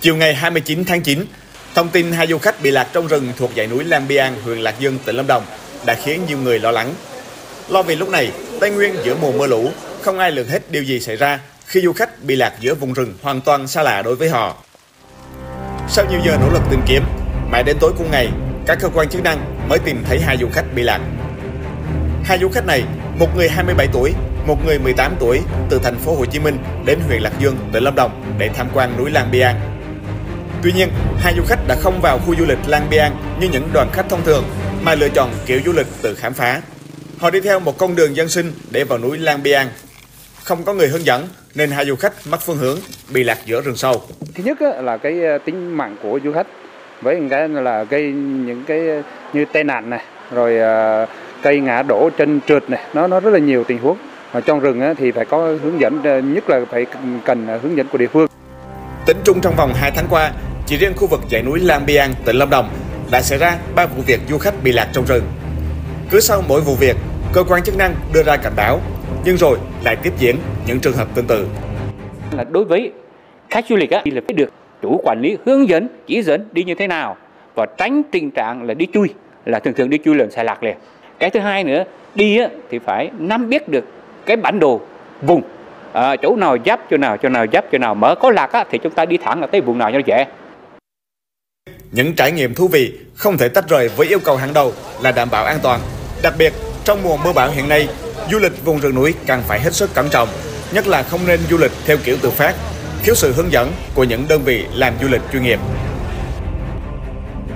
Chiều ngày 29 tháng 9, thông tin hai du khách bị lạc trong rừng thuộc dãy núi Lam Biang, huyện Lạc Dương, tỉnh Lâm Đồng đã khiến nhiều người lo lắng. Lo vì lúc này, Tây Nguyên giữa mùa mưa lũ, không ai lường hết điều gì xảy ra khi du khách bị lạc giữa vùng rừng hoàn toàn xa lạ đối với họ. Sau nhiều giờ nỗ lực tìm kiếm, mãi đến tối cùng ngày, các cơ quan chức năng mới tìm thấy hai du khách bị lạc. Hai du khách này, một người 27 tuổi, một người 18 tuổi từ thành phố Hồ Chí Minh đến huyện Lạc Dương, tỉnh Lâm Đồng để tham quan núi Lang Biang. Tuy nhiên, hai du khách đã không vào khu du lịch Lang Biang như những đoàn khách thông thường mà lựa chọn kiểu du lịch tự khám phá. Họ đi theo một con đường dân sinh để vào núi Lang Biang. Không có người hướng dẫn nên hai du khách mất phương hướng, bị lạc giữa rừng sâu. Thứ nhất là cái ờ, tính mạng của du khách với cái là gây những cái như tai nạn này, rồi ờ, cây ngã đổ trên trượt này, nó nó rất là nhiều tình huống. Ở trong rừng thì phải có hướng dẫn, ờ, nhất là phải cần hướng dẫn của địa phương. Tính chung trong vòng 2 tháng qua, chỉ riêng khu vực dãy núi Lang Biang, tỉnh Lâm Đồng đã xảy ra 3 vụ việc du khách bị lạc trong rừng. Cứ sau mỗi vụ việc, cơ quan chức năng đưa ra cảnh báo, nhưng rồi lại tiếp diễn những trường hợp tương tự. Là đối với khách du lịch á, thì là phải được chủ quản lý hướng dẫn, chỉ dẫn đi như thế nào và tránh tình trạng là đi chui, là thường thường đi chui lần xài lạc liền. Cái thứ hai nữa, đi á, thì phải nắm biết được cái bản đồ vùng à, chỗ nào giáp chỗ nào chỗ nào giáp chỗ nào mở có lạc á, thì chúng ta đi thẳng là tới vùng nào cho nó dễ những trải nghiệm thú vị không thể tách rời với yêu cầu hàng đầu là đảm bảo an toàn. Đặc biệt, trong mùa mưa bão hiện nay, du lịch vùng rừng núi càng phải hết sức cẩn trọng, nhất là không nên du lịch theo kiểu tự phát, thiếu sự hướng dẫn của những đơn vị làm du lịch chuyên nghiệp.